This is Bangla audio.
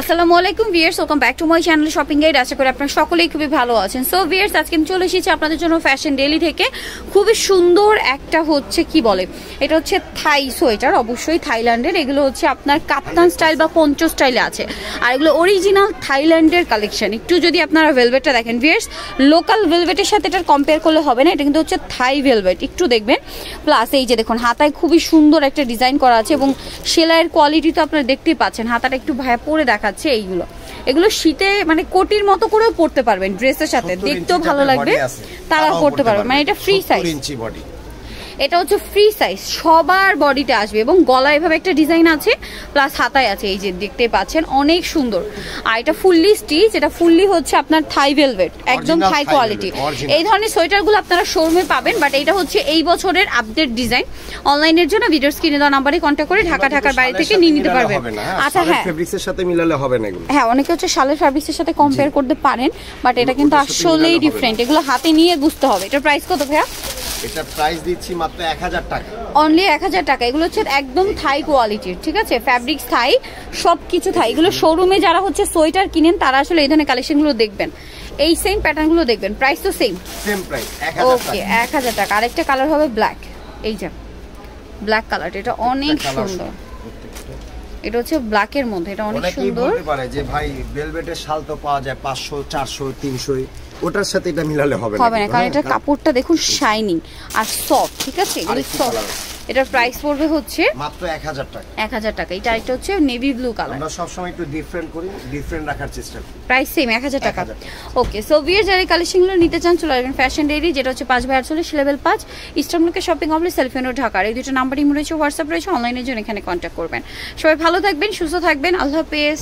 আসসালামু আলাইকুম viewers welcome back to my channel shopping guide আশা করি আপনারা সকলেই খুবই ভালো আছেন। সো ভিয়ার্স আজকে আমি চলে এসেছি আপনাদের জন্য ফ্যাশন ডেলি থেকে। খুবই সুন্দর একটা হচ্ছে কি বলে? এটা হচ্ছে থাই সোয়েটার অবশ্যই থাইল্যান্ডের এগুলো হচ্ছে আপনার কাপ্তান স্টাইল বা পঞ্চ স্টাইলে আছে। আর এগুলো অরিজিনাল থাইল্যান্ডের কালেকশন একটু যদি আপনারা ভেলভেটটা দেখেন ভিয়ার্স লোকাল ভেলভেটের সাথে এটার কম্পেয়ার করলে হবে না। এটা কিন্তু হচ্ছে থাই ভেলভেট একটু দেখবেন। প্লাস এই যে দেখুন হাতায় খুবই সুন্দর একটা ডিজাইন করা আছে এবং সেলাইয়ের কোয়ালিটি তো আপনারা দেখতেই পাচ্ছেন। হাতাটা একটু ভায়া পরে দেখাচ্ছে এইগুলো। এগুলো শীতে মানে কোটির মতো করেও পড়তে পারবেন ড্রেসের সাথে। দেখতেও ভালো লাগবে। তারাও পড়তে পারবেন মানে এটা ফ্রি 70 সাইজ ইঞ্চি বডি এটা হচ্ছে ফ্রি সাইজ সবার বডিতে আসবে এবং গলায় এভাবে একটা ডিজাইন আছে প্লাস হাতায় আছে এই যে দেখতে পাচ্ছেন অনেক সুন্দর। আর এটা ফুললি স্টিচ এটা ফুললি হচ্ছে আপনার থাই ভেলভেট একদম থাই কোয়ালিটি এই ধরনের সোয়েটারগুলো আপনারা শোরুমে পাবেন বাট এটা হচ্ছে এই বছরের আপডেট ডিজাইন অনলাইনের জন্য ভিডিও স্ক্রিনে দেওয়া নাম্বারে কন্ট্যাক্ট করে ঢাকা ঢাকার বাইরে থেকে নিয়ে নিতে পারবেন। আচ্ছা হ্যাঁ। ফেব্রিক্সের সাথে মিলালে হবে না এগুলো। হ্যাঁ অনেকে হচ্ছে শালের ফ্যাব্রিক্সের সাথে কম্পেয়ার করতে পারেন বাট এটা কিন্তু আসলেই ডিফারেন্ট এগুলো হাতে নিয়ে বুঝতে হবে। এটার প্রাইস কত ভাইয়া? এটা প্রাইস দিচ্ছি মাত্র 1000 টাকা। অনলি এক হাজার টাকা। এগুলো হচ্ছে একদম থাই কোয়ালিটির ঠিক আছে? ফ্যাব্রিক্স থাই সব কিছু থাই এগুলো শোরুমে যারা হচ্ছে সোয়েটার কিনেন তারা আসলে এই ধরনের কালেকশনগুলো দেখবেন। এই সেম প্যাটার্নগুলো দেখবেন। প্রাইস তো সেম সেম প্রাইস 1000 ওকে টাকা। এক হাজার টাকা। আরেকটা কালার হবে ব্ল্যাক এই যে ব্ল্যাক কালারটা এটা অনেক সুন্দর। এটা হচ্ছে ব্ল্যাক এর মধ্যে এটা অনেক সুন্দর বলতে পারে যে ভাই ভেলভেটের শাল তো পাওয়া যায় 500 400 300 ওটার সাথে এটা মিলালে হবে না হবে না কারণ হ্যাঁ? এটা কাপড়টা দেখুন শাইনিং আর সফট ঠিক আছে এগুলো সফট। এটার প্রাইস পড়বে হচ্ছে মাত্র 1000 টাকা। এক হাজার টাকা। এটা একটা হচ্ছে নেভি ব্লু কালার আমরা সব সময় একটু ডিফারেন্ট করি ডিফারেন্ট রাখার চেষ্টা করি। প্রাইস সেম এক হাজার টাকা। ওকে সো বিয়ের যারা কালেকশনগুলো নিতে চান চলে আসবেন ফ্যাশন ডেইরি যেটা হচ্ছে পাঁচ বাই আটচল্লিশ লেভেল পাঁচ। ইস্টার্নকে শপিং কমপ্লেক্স সেলফেন ও ঢাকার এই দুটো নাম্বারই রয়েছে হোয়াটসঅ্যাপ রয়েছে অনলাইনের জন্য এখানে কন্ট্যাক্ট করবেন। সবাই ভালো থাকবেন সুস্থ থাকবেন। আল্লাহ হাফেজ।